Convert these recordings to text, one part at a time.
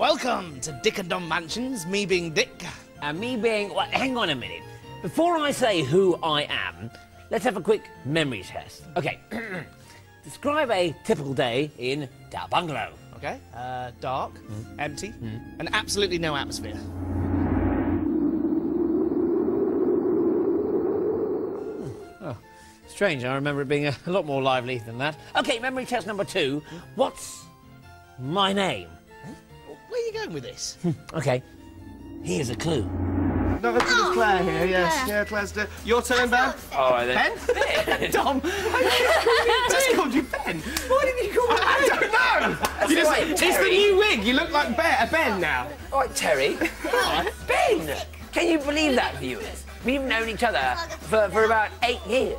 Welcome to Dick and Dom Mansions, me being Dick. And me being. Well, hang on a minute. Before I say who I am, let's have a quick memory test. Okay. Describe a typical day in Da Bungalow. Okay? Uh, dark, hmm. empty, hmm. and absolutely no atmosphere. Hmm. Oh, strange, I remember it being a, a lot more lively than that. Okay, memory test number two. What's my name? Where are you going with this? Okay, here's a clue. No, it's Oh, Claire here, yes. Yeah, Claire's do- Your turn, Ben. All right, then. Ben? Dom, I just called you Ben. Why did you call me I don't know. You just, right, it's the new wig. You look like Ben, a Ben now. All right, Terry. ben! Can you believe that, viewers? We've known each other for, for about eight years.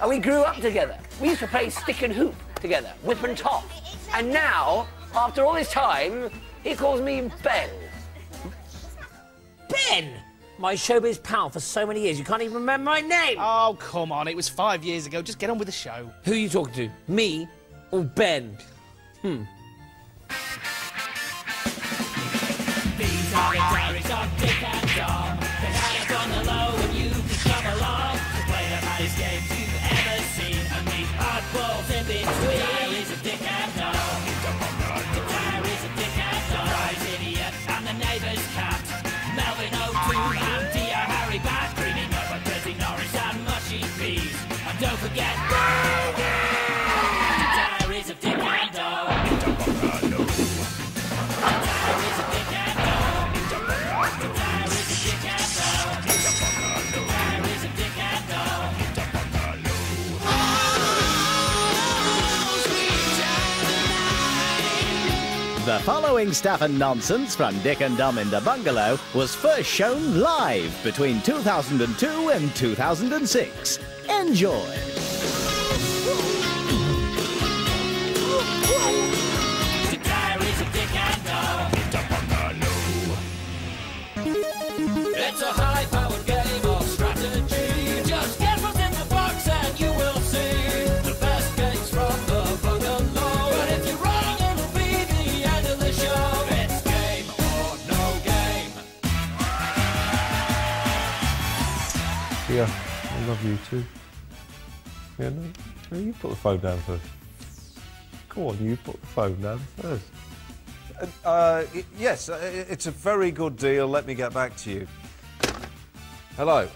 And we grew up together. We used to play stick and hoop together, whip and top. And now, after all this time, he calls me Ben. Ben! My showbiz pal for so many years, you can't even remember my name. Oh, come on, it was five years ago. Just get on with the show. Who are you talking to? Me or Ben? Hmm. These are the diaries of Dick Melvin O'Toole and following stuff and nonsense from Dick and Dom in da Bungalow was first shown live between 2002 and 2006. Enjoy. Yeah, I love you too. Yeah, no, no, you put the phone down first. Go on, you put the phone down first. Uh, y- yes, uh, it's a very good deal. Let me get back to you. Hello,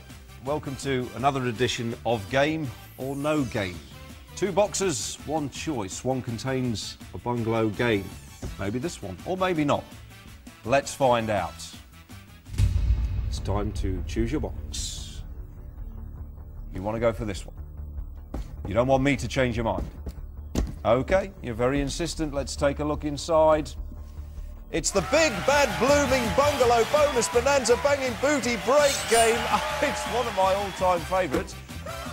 welcome to another edition of Game or No Game. Two boxes, one choice. One contains a bungalow game. Maybe this one, or maybe not. Let's find out. It's time to choose your box. You want to go for this one? You don't want me to change your mind? Okay, you're very insistent. Let's take a look inside. It's the big, bad, blooming bungalow bonus bonanza banging booty break game. Oh, it's one of my all-time favourites.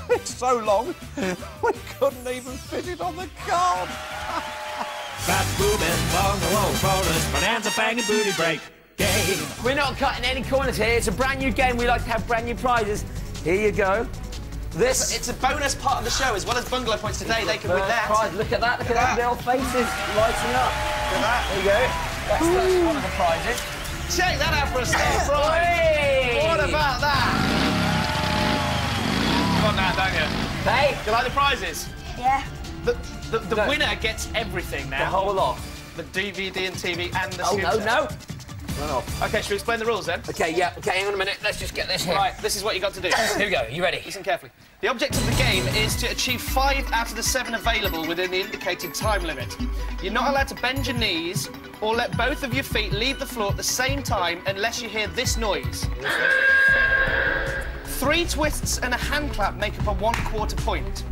It's so long, we couldn't even fit it on the card. Fat booming bungalow bonus bonanza banging booty break game. We're not cutting any corners here. It's a brand new game. We like to have brand new prizes. Here you go. This It's a bonus part of the show, as well as bungalow points today. They can win that. prize. Look at that. Look at Look at that. Their faces lighting up. Look at that. There you go. That's, that's one of the prizes. Check that out for a star prize. What about that? You want that, don't you? Hey, Do you like the prizes? Yeah. The, the, the No. winner gets everything now. the whole lot. The DVD and TV and the Oh, no, scooter. no. Run off. Okay, should we explain the rules then? Okay, yeah. Okay, hang on a minute. Let's just get this here. Right, this is what you got to do. Here we go. You ready? Listen carefully. The object of the game is to achieve five out of the seven available within the indicated time limit. You're not allowed to bend your knees or let both of your feet leave the floor at the same time unless you hear this noise. Three twists and a hand clap make up a one quarter point.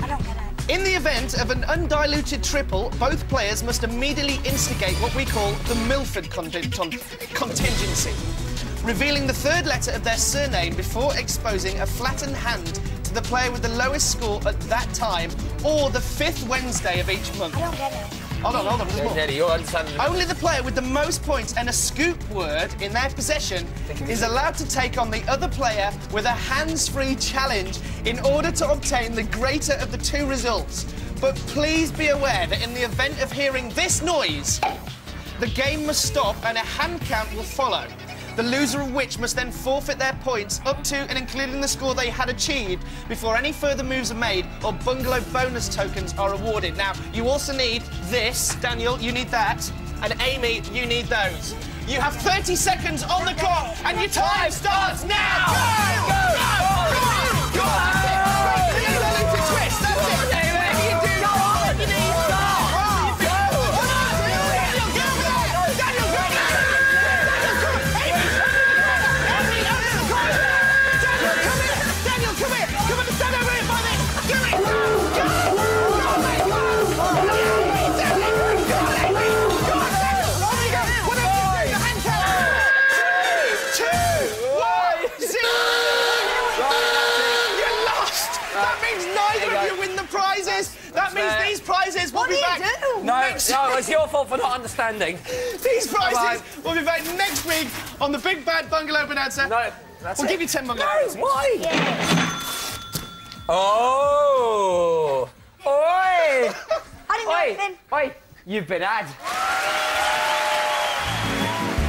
I don't get it. In the event of an undiluted triple, both players must immediately instigate what we call the Milford conti- con- contingency, revealing the third letter of their surname before exposing a flattened hand to the player with the lowest score at that time or the fifth Wednesday of each month. I don't get it. Hold on, hold on, there's more. Nelly, you're understanding. Only the player with the most points and a scoop word in their possession is allowed to take on the other player with a hands-free challenge in order to obtain the greater of the two results. But please be aware that in the event of hearing this noise, The game must stop and a hand count will follow. The loser of which must then forfeit their points up to and including the score they had achieved before any further moves are made or bungalow bonus tokens are awarded. Now, you also need this. Daniel, you need that. And Amy, you need those. You have 30 seconds on the clock and your time starts now! Go! Go! Go! It's your fault for not understanding. These prizes Bye-bye. will be back next week on the Big Bad Bungalow Bonanza. No, that's We'll it. give you 10 bungalow No, bonanza. why? Oh! Oi! I didn't know Oi! anything. Oi! You've been had.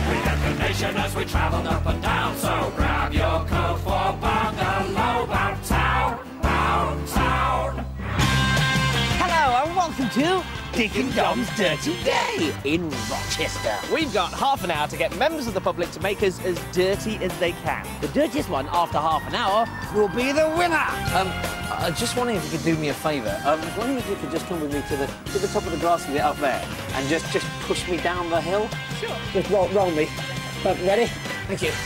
We got the nation as we travel up and down. So grab your coat for Bungalow Bound Town, Bound Town. Hello and welcome to Dick and Dom's Dirty Day in Rochester. We've got half an hour to get members of the public to make us as dirty as they can. The dirtiest one after half an hour will be the winner. Um, I just wondering if you could do me a favour. Um, I was wondering if you could just come with me to the to the top of the grassy bit up there and just just push me down the hill. Sure. Just roll, roll me. Uh, ready? Thank you.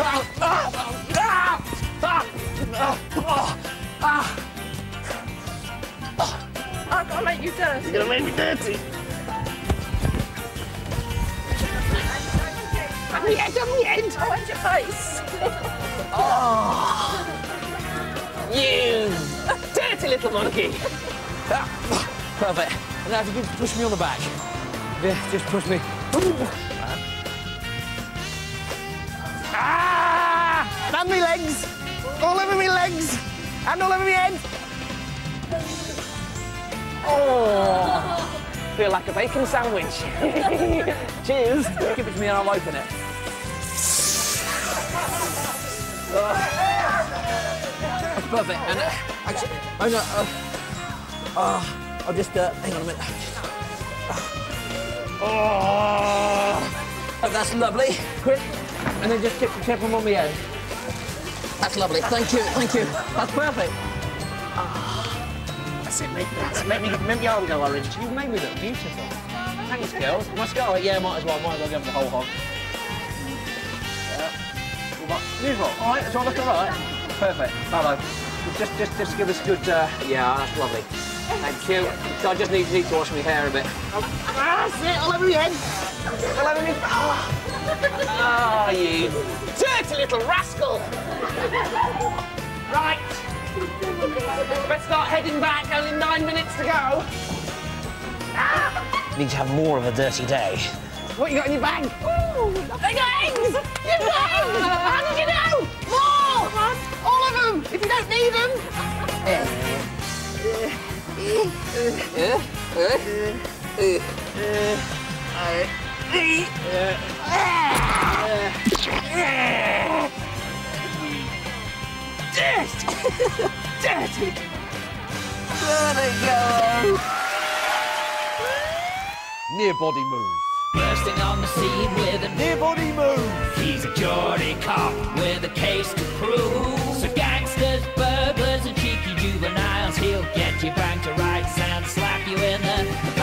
Ah, ah, ah, ah, ah, ah, ah. I'm gonna make you dirty. You're gonna make me dirty. On the end, on the end. Oh, and your face. You dirty little monkey. Ah, Perfect. And now if you could push me on the back. Yeah, just push me. Ah! And me legs. All over me legs. And all over me head. Oh. Feel like a bacon sandwich. Cheers. Give it to me and I'll open it. That's perfect. And uh, actually, oh no, uh, uh, I'll just uh, hang on a minute. Oh, that's lovely. Quick, and then just tip, tip them on the end. That's lovely. Thank you, thank you. That's perfect. That's it, make, that's it. Make, me, make me arm go orange. You've made me look beautiful. Thanks, girls. Mascara? Yeah, might as well. Might as well give them the whole hog. Yeah. Beautiful. All right, that's all. That's all right. Perfect. Hello. Just, just, just give us a good. Uh, yeah, that's lovely. Thank you. So I just need, need to wash my hair a bit. That's it, all over me head. All over me. Ah, you dirty little rascal. Right. Let's start heading back. Only nine minutes to go. Need to have more of a dirty day. What you got in your bag? Ooh, I got eggs! Your eggs! How did you know? More! All of them! If you don't need them! Dirty! Near body move. Bursting on the scene with a Near body move. He's a Geordie cop with a case to prove. So gangsters, burglars, and cheeky juveniles, he'll get you back to rights and slap you in the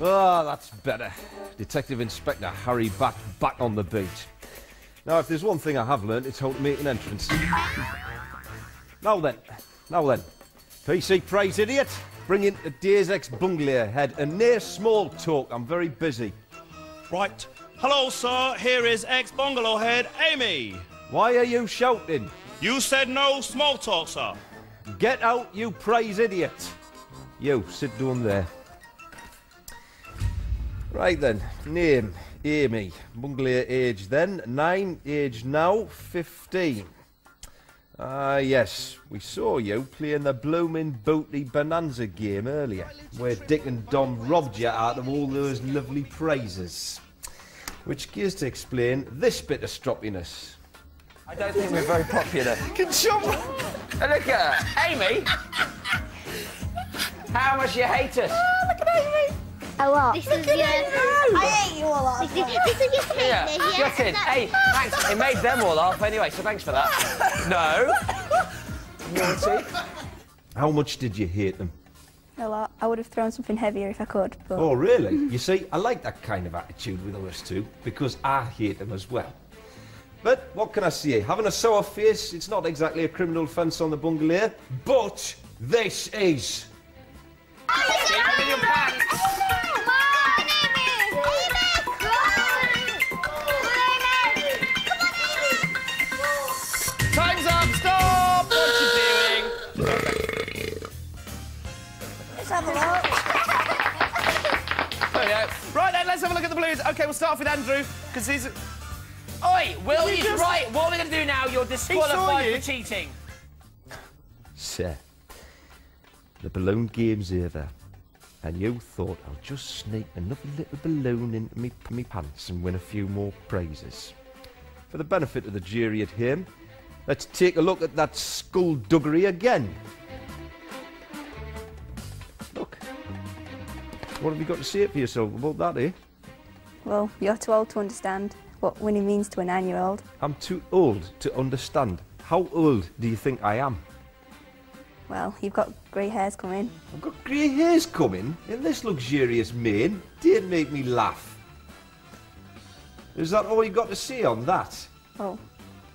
Ah, that's better. Detective Inspector Harry back back on the beat. Now, if there's one thing I have learned, it's how to make an entrance. Now then, now then. PC praise idiot. Bring in the Days Ex bungler head and near small talk. I'm very busy. Right. Hello, sir. Here is ex bungalow head Amy. Why are you shouting? You said no small talk, sir. Get out, you praise idiot. You, sit down there. Right then, name, Amy. Bungler age then, 9, age now, 15. Ah, yes. We saw you playing the blooming Booty Bonanza game earlier, where Dick and Dom robbed you out of all those lovely prizes. Which gives to explain this bit of stroppiness. I don't think we're very popular. Can job. Oh, look at her. Amy! How much you hate us? Look at Amy. A lot. This is your... I hate you a lot. This is, this is your Yeah, sweetness, get in. Hey, thanks. It made them all laugh anyway, so thanks for that. No. Naughty. How much did you hate them? A lot. I would have thrown something heavier if I could, but Oh, really? you see, I like that kind of attitude with us two, because I hate them as well. But what can I say? Having a sour face, it's not exactly a criminal offence on the bungalow, but this is. Keep let's have a look at the Blues. OK, we'll start off with Andrew, because he's... Oi, Will Did you is just- right. What are we going to do now? You're disqualified you. for cheating. Sir, the balloon game's over. And you thought I'll just sneak another little balloon into me, me pants and win a few more prizes. For the benefit of the jury at home, let's take a look at that skullduggery again. What have you got to say for yourself about that, eh? well, you're too old to understand what winning means to a nine-year-old. I'm too old to understand. How old do you think I am? Well, you've got grey hairs coming. I've got grey hairs coming in this luxurious mane. Didn't make me laugh. Is that all you got to say on that? Oh,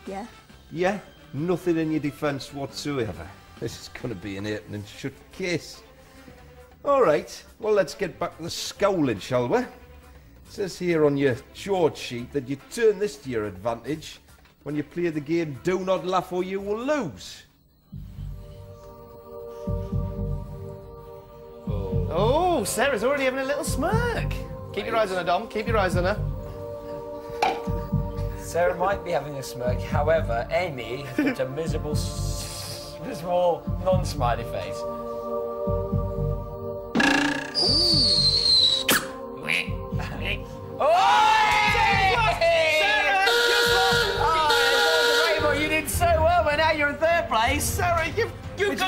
yeah. Yeah? Nothing in your defence whatsoever. This is going to be an open and shut case. All right, well, let's get back to the scowling, shall we? It says here on your charge sheet that you turn this to your advantage when you play the game Do Not Laugh or You Will Lose. Oh. oh, Sarah's already having a little smirk. Keep your eyes on her, Dom. Keep your eyes on her. Sarah might be having a smirk. However, Amy has got a miserable, miserable, non-smiley face.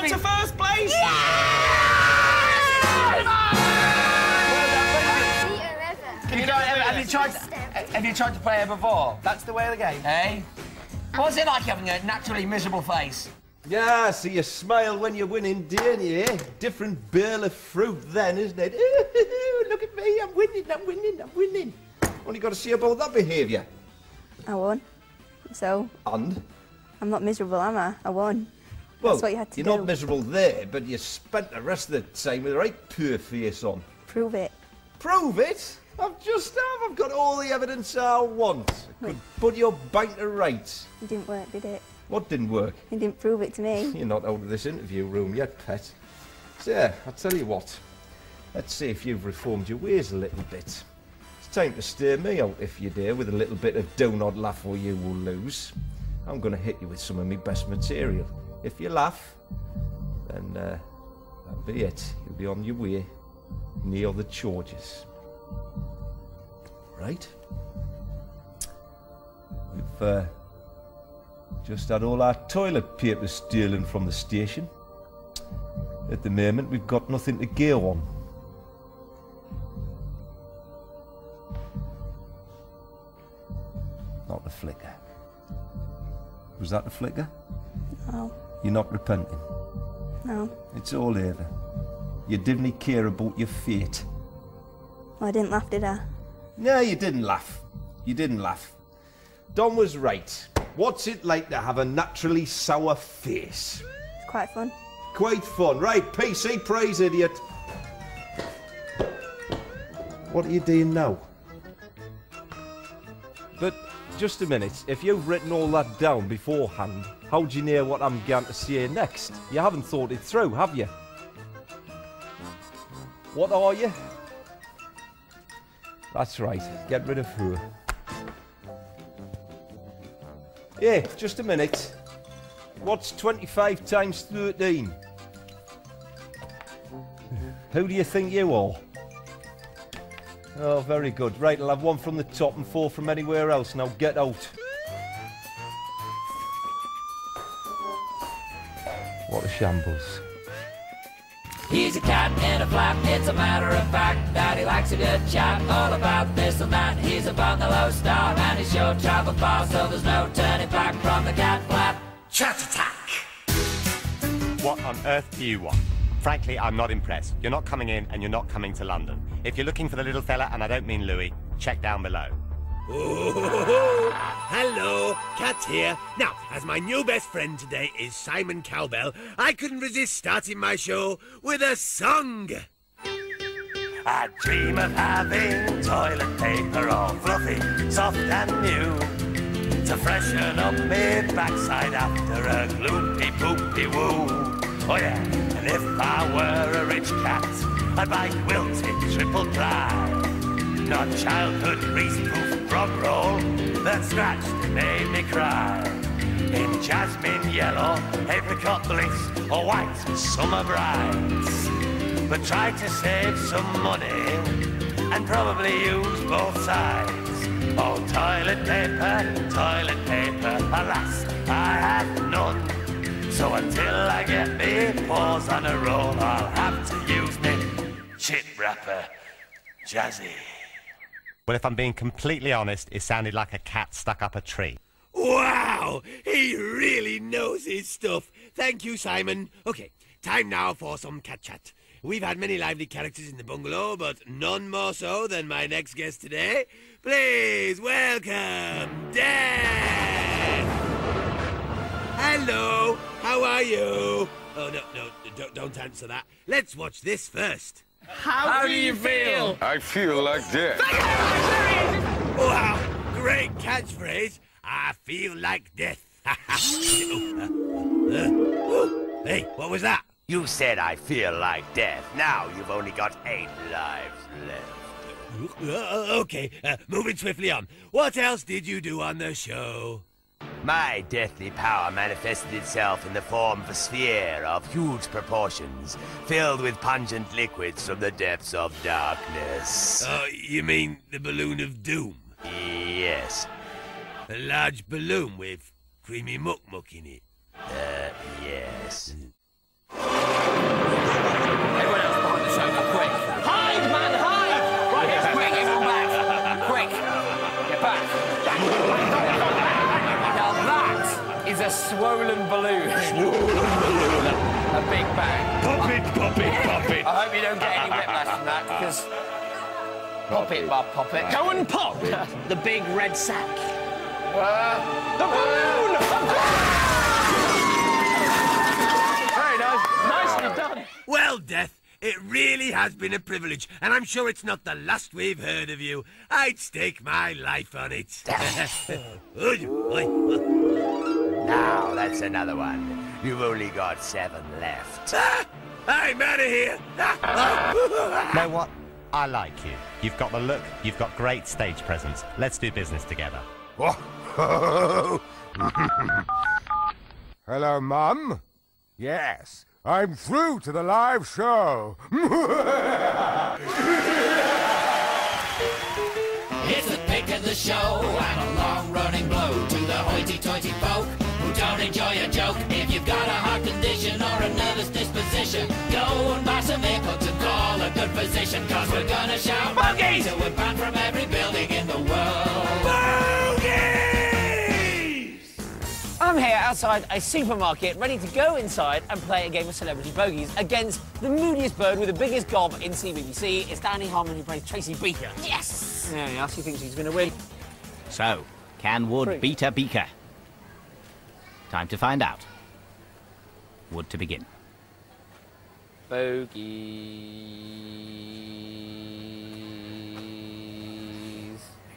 Got to first place. You know, have, have you tried? Have you tried to play her before? That's the way of the game. Hey, what's it like having a naturally miserable face? Yeah, so you smile when you're winning, don't you? eh? Different burl of fruit then, isn't it? Look at me, I'm winning, I'm winning, I'm winning. Only got to see about that behaviour. I won. So, And? I'm not miserable, am I? I won. Well, That's what you had to you're do. not miserable there, but you spent the rest of the time with a right poor face on. Prove it. Prove it? I've just have. I've got all the evidence I want. I could put your bank to rights. It didn't work, did it? What didn't work? You didn't prove it to me. You're not out of this interview room yet, pet. So, yeah, I'll tell you what. Let's see if you've reformed your ways a little bit. It's time to stir me out, if you dare, with a little bit of do not laugh or you will lose. I'm going to hit you with some of my best material. If you laugh, then uh, be it. You'll be on your way near the charges. Right? We've uh, just had all our toilet paper stolen from the station. At the moment, we've got nothing to go on. Not the flicker. Was that the flicker? No, You're not repenting. no. It's all over. You didn't care about your fate. Well, I didn't laugh, did I? No, you didn't laugh. You didn't laugh. Dom was right. What's it like to have a naturally sour face? It's quite fun. Quite fun. Right, PC praise idiot. What are you doing now? Just a minute, if you've written all that down beforehand, how do you know what I'm going to say next? You haven't thought it through, have you? What are you? That's right, get rid of her. Yeah, just a minute. what's 25 times 13? Who do you think you are? Oh, very good. Right, I'll have one from the top and four from anywhere else. Now get out. What a shambles. He's a cat in a flap, it's a matter of fact that he likes a good chat all about this and that. He's a bungalow star and he's sure travel far, so there's no turning back from the cat flap. Chat attack! What on earth do you want? Frankly, I'm not impressed. You're not coming in and you're not coming to London. If you're looking for the little fella, and I don't mean Louis, check down below. Oh, hello, Cat here. Now, as my new best friend today is Simon Cowbell, I couldn't resist starting my show with a song. I dream of having toilet paper all fluffy, soft and new To freshen up my backside after a gloopy poopy woo Oh yeah, and if I were a rich cat I'd buy quilted triple ply Not childhood grease-proof grub roll That scratched and made me cry In jasmine yellow, apricot bliss Or white summer brights but try to save some money and probably use both sides. Oh, toilet paper, toilet paper, alas, I have none. So until I get me paws on a roll, I'll have to use me shit wrapper, Jazzy. Well, if I'm being completely honest, it sounded like a cat stuck up a tree. Wow, he really knows his stuff. Thank you, Simon. Okay, time now for some cat chat. We've had many lively characters in the bungalow, but none more so than my next guest today. Please welcome Dan! Hello, how are you? Oh, no, no, don't, don't answer that. Let's watch this first. How, do you feel? I feel like death. Wow, great catchphrase. I feel like death. Oh, uh, uh, oh, hey, what was that? You said I feel like death. Now you've only got eight lives left. Uh, okay, uh, moving swiftly on. What else did you do on the show? My deathly power manifested itself in the form of a sphere of huge proportions, filled with pungent liquids from the depths of darkness. Uh, you mean the balloon of doom? Yes. A large balloon with creamy muck muck in it. Uh, yes. Is a swollen balloon. a big bang. Pop it, pop it, pop it. I hope you don't get any whiplash from that, because... Pop it, Bob, pop it. Go and pop the big red sack. Uh, the balloon! Very nice. Nicely done. Well, Death, it really has been a privilege, and I'm sure it's not the last we've heard of you. I'd stake my life on it. Now that's another one. You've only got seven left. I'm out of here. know what? I like you. You've got the look, you've got great stage presence. Let's do business together. Hello, Mum? Yes, I'm through to the live show. It's the pick of the show enjoy a joke. If you've got a heart condition or a nervous disposition, go and buy some inputs and call a good physician, cause we're gonna shout Buggies! till we're banned from every building in the world. I'm here outside a supermarket, ready to go inside and play a game of celebrity bogeys against the moodiest bird with the biggest gob in CBBC. It's Dani Harmer who plays Tracy Beaker. Yes! There he is. He thinks he's going to win. So, can Wood Three. beat a beaker? Time to find out. Wood to begin. Bogies.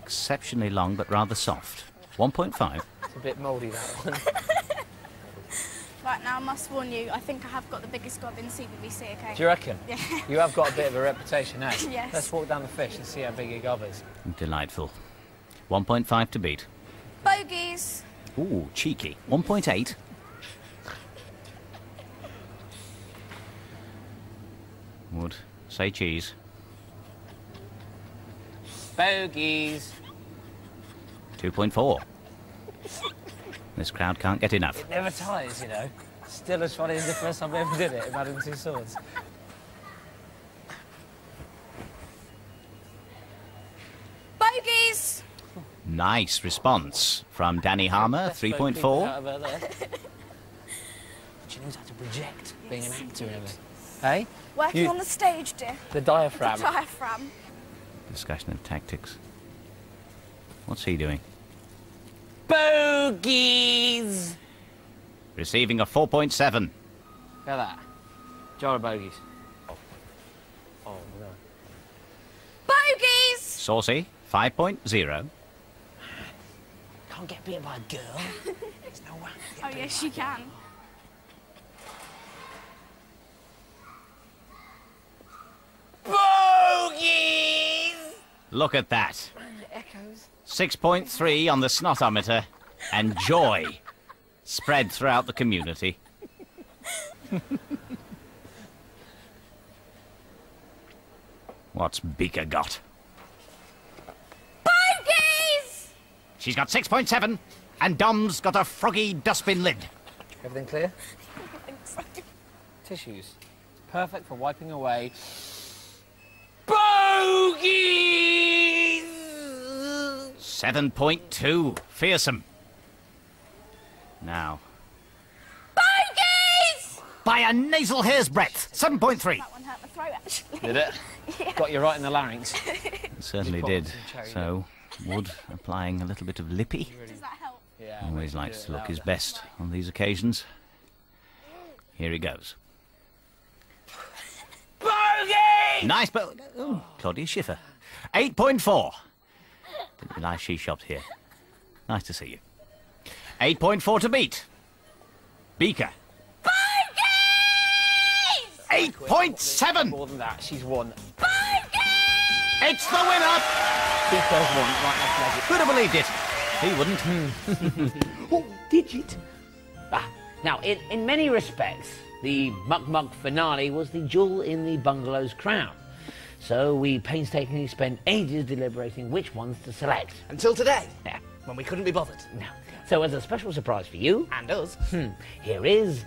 Exceptionally long but rather soft. 1.5. It's a bit mouldy, that one. Right now, I must warn you, I think I have got the biggest gob in CBBC, okay? Do you reckon? Yeah. You have got a bit of a reputation, eh? Yes. Let's walk down the fish and see how big your gob is. Delightful. 1.5 to beat. Bogies. Ooh, cheeky. 1.8. Wood say cheese. Bogies. 2.4. This crowd can't get enough. It never tires, you know. Still as funny as the first time I ever did it Imagine Two Swords. Nice response from Dani Harmer, Best folk people 3.4. out of her there. she knows how to project being an actor and everything. Hey? Working You- on the stage, dear. The diaphragm. The diaphragm. Discussion of tactics. What's he doing? Bogies! Receiving a 4.7. Look at that. Jar of bogies. Oh. Oh, no. Bogies! Saucy, 5.0. Can't get beaten by a girl. There's no way. Oh, yes, you can. Bogies! Look at that. Echoes. 6.3 on the snotometer. And joy spread throughout the community. What's Beaker got? She's got 6.7, and Dom's got a froggy dustbin lid. Everything clear? Tissues. Perfect for wiping away. Bogies! 7.2, fearsome. Now, Bogies! by a nasal hair's breadth, 7.3. That one hurt my throat, actually. Did it? Yeah. Got you right in the larynx. It certainly did. some cherry So, Wood applying a little bit of lippy. Does that help? Yeah. Always do likes to look his best on these occasions. Here he goes. Bogies! Nice, but oh, Claudia Schiffer. 8.4. Didn't realise she shopped here. Nice to see you. 8.4 to beat. Beaker. Bogies! 8.7. More than that, she's won. Bogey! It's the winner. Won right to Who'd have believed it? He wouldn't. oh, digit. Ah, now, in, in many respects, the Muck Muck finale was the jewel in the bungalow's crown. So we painstakingly spent ages deliberating which ones to select. Until today, Yeah. when we couldn't be bothered. Now, so as a special surprise for you, And us. hmm, here is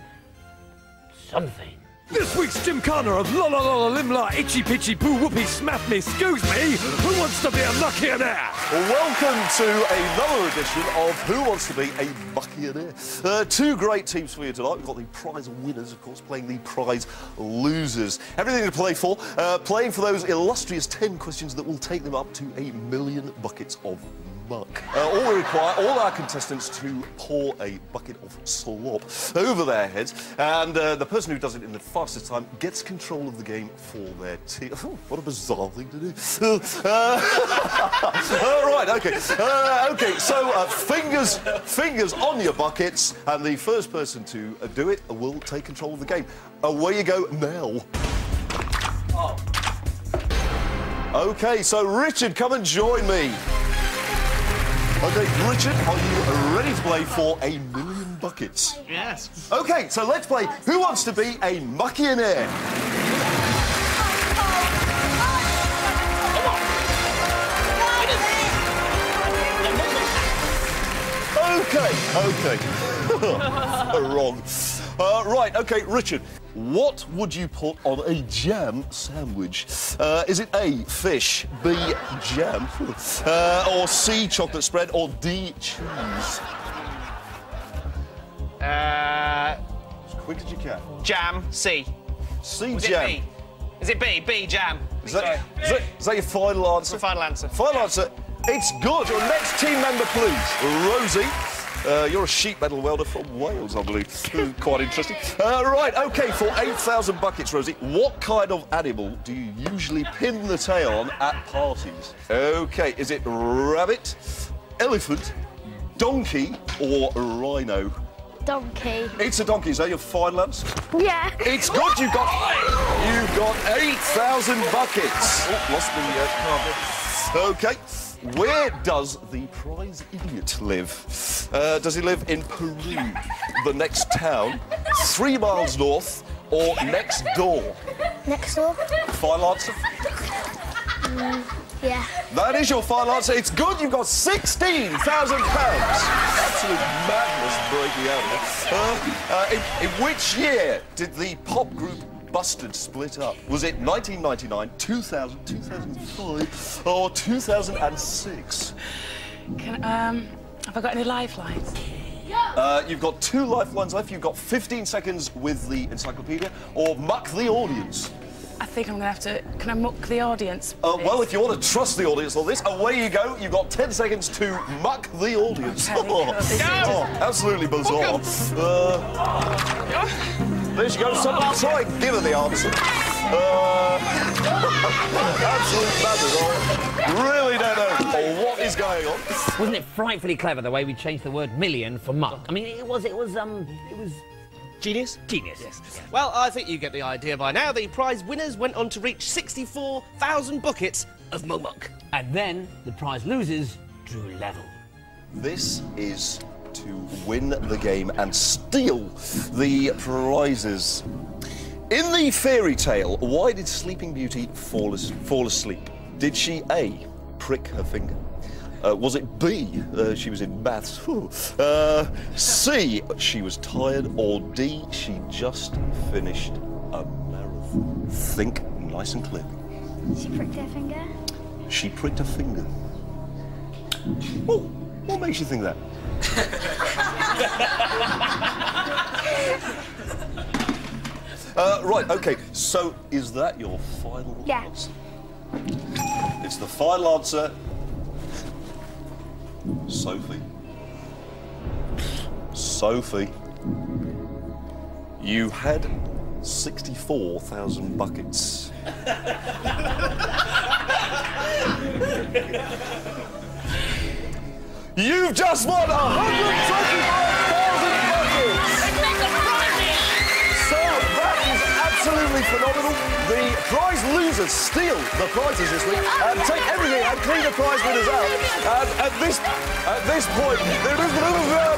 something. This week's Jim Connor of La La La La Limla Itchy Pitchy Boo Whoopie Smack Me Excuse Me Who wants to be a Muckionaire? Welcome to another edition of Who Wants to Be a Muckionaire. Uh, two great teams for you tonight. We've got the prize winners, of course, playing the prize losers. Everything to play for, uh, playing for those illustrious 10 questions that will take them up to a million buckets of muck. Uh, all we require, all our contestants to pour a bucket of slop over their heads, and uh, the person who does it in the fastest time gets control of the game for their team. Oh, what a bizarre thing to do. Uh, all right, okay. Uh, okay, so uh, fingers, fingers on your buckets, and the first person to uh, do it will take control of the game. Away you go now. Okay, so Richard, come and join me. Okay, Richard, are you ready to play for a million buckets? Yes. Okay, so let's play Who Wants to Be a Muckionaire? Okay, okay. Wrong. Uh, right, okay, Richard. What would you put on a jam sandwich? Uh, is it A, fish, B, jam, uh, or C, chocolate spread, or D, cheese? Uh, As quick as you can. jam, C. C, Was jam. it B? Is it B? B, jam. Is that, is, that, is that your final answer? Final answer. Final answer. It's good. Your next team member, please. Rosie. Uh, you're a sheet metal welder from Wales, I believe. Quite interesting. Uh, right, okay, for 8,000 buckets, Rosie, what kind of animal do you usually pin the tail on at parties? Okay, is it rabbit, elephant, donkey, or rhino? Donkey. It's a donkey. Is that your final answer? Yeah. It's good. You've got you've got eight thousand buckets. Oh, lost the uh, card. Okay. Where does the prize idiot live? Uh, does he live in Peru, the next town, three miles north, or next door? Next door. Final answer. Mm, yeah. That is your final answer. It's good. You've got sixteen thousand pounds. Absolute madness breaking out. here. Uh, uh, in, in which year did the pop group Busted split up? Was it 1999, 2000, 2005, or 2006? Can, um, have I got any lifelines? Uh, you've got two lifelines left. You've got 15 seconds with the encyclopedia, or muck the audience. I think I'm going to have to. Can I muck the audience? Uh, well, if you want to trust the audience on this, away you go. You've got 10 seconds to muck the audience. Okay, oh, oh, absolutely bizarre. Uh, there she goes. Somebody try and give her the answer. Uh, absolute madness. I really don't know what is going on. Wasn't it frightfully clever the way we changed the word million for muck? I mean, it was, it was, um, it was Genius? genius. Yes. Well, I think you get the idea by now. The prize winners went on to reach 64,000 buckets of Momok. And then the prize losers drew level. This is to win the game and steal the prizes. In the fairy tale, why did Sleeping Beauty fall, as- fall asleep? Did she A. prick her finger? Uh, was it B. Uh, she was in maths? Uh, C. She was tired, or D. She just finished a marathon? Think nice and clear. She pricked her finger. She pricked her finger. Oh, what makes you think that? Uh, right, okay, so is that your final Yeah. answer? It's the final answer. Sophie. Sophie. You had 64,000 buckets. You've just won 125,000 buckets! So that is absolutely phenomenal. The prize losers steal the prizes this week and take everything and clean the prize winners out. And at this at this point, there is uh,